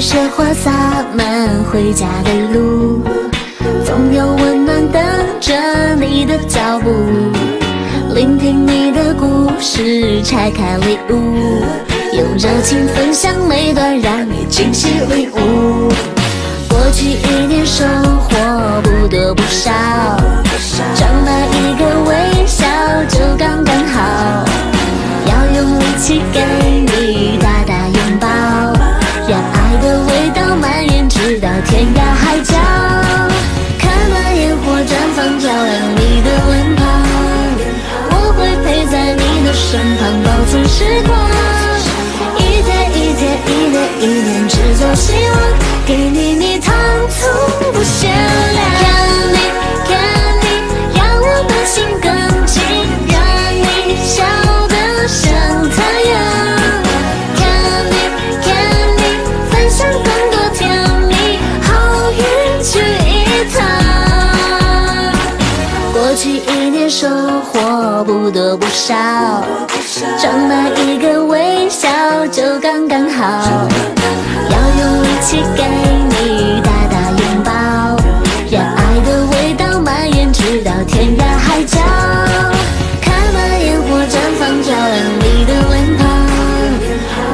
雪花洒满回家的路，总有温暖等着你的脚步。聆听你的故事，拆开礼物，用热情分享每段让你惊喜礼物。过去一年。身旁，保存时光。一天一天，一年一年，制造希望，给你蜜糖，从不限量。看你，看你，让我们心更近，让你笑得像太阳。看你，看你，分享更多甜蜜，好运去一趟。过去一收获不多不少，装满一个微笑就刚刚好。要用力气给你大大拥抱，让爱的味道蔓延直到天涯海角。看那烟火绽放，照亮你的脸庞，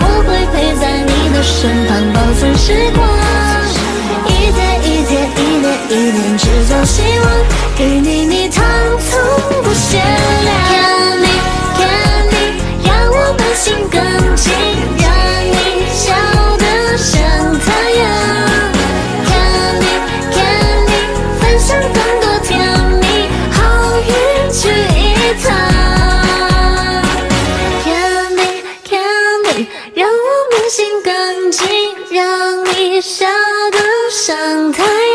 我会陪在你的身旁，保存时光。一天一天，一年一年，制造希望，给你蜜糖，心更近，让你笑得像太阳。